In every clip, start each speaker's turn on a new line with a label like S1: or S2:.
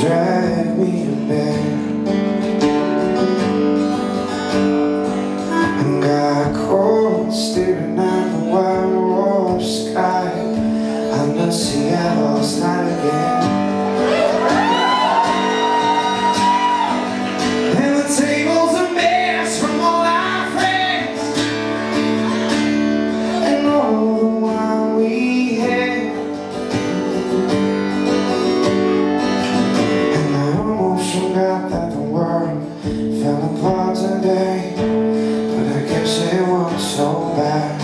S1: dragged me bed. And got cold staring at the white washed sky. I'm know Seattle's not again. Fell apart today, but I guess it wasn't so bad.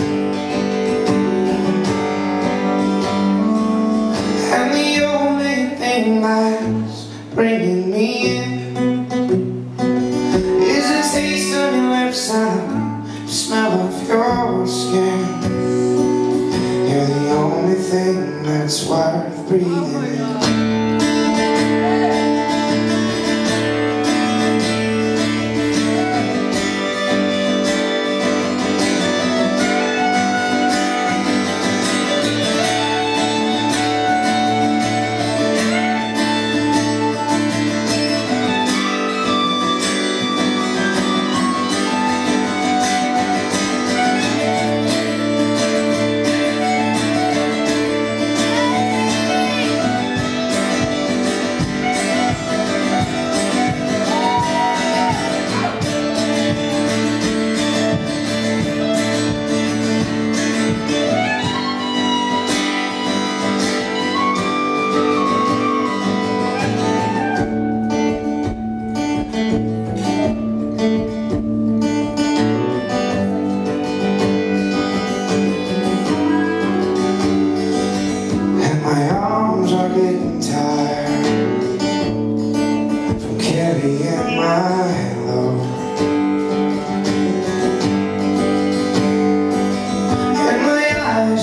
S1: And the only thing that's bringing me in is the taste of your lips and the smell of your skin. You're the only thing that's worth breathing in.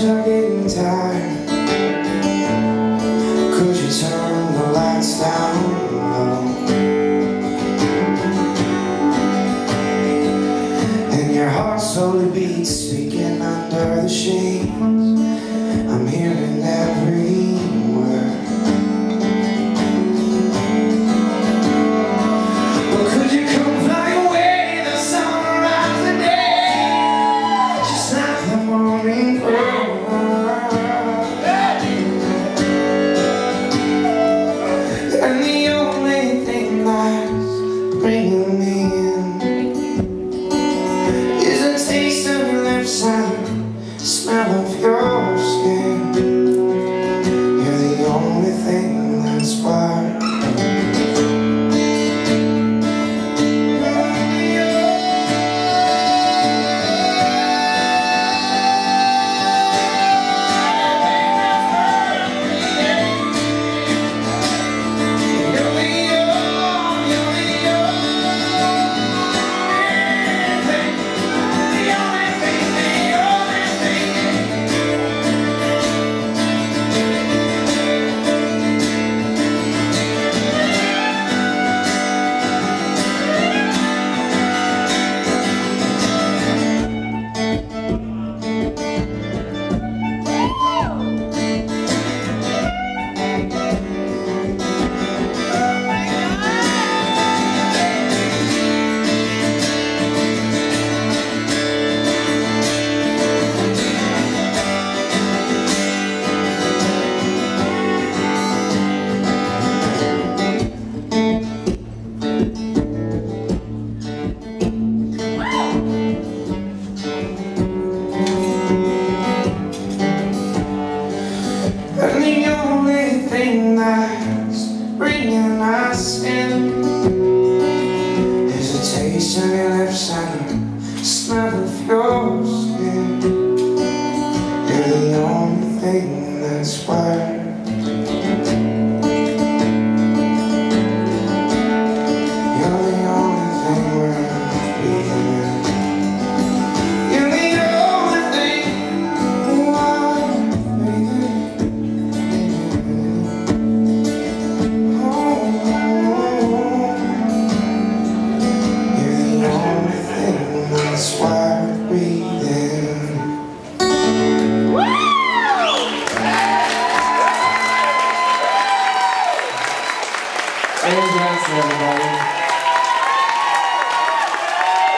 S1: Are getting tired Could you turn the lights down low? And your heart slowly beats speaking under the sheets that's bringing us in your lips and the smell of your skin. You're the only thing that's worth.
S2: Everybody.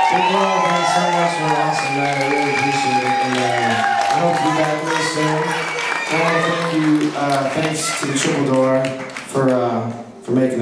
S2: Big love, thanks so much for an awesome night. I really appreciate it. And uh, I hope be back really soon. I want to thank you, uh, thanks to the Triple Door for, uh, for making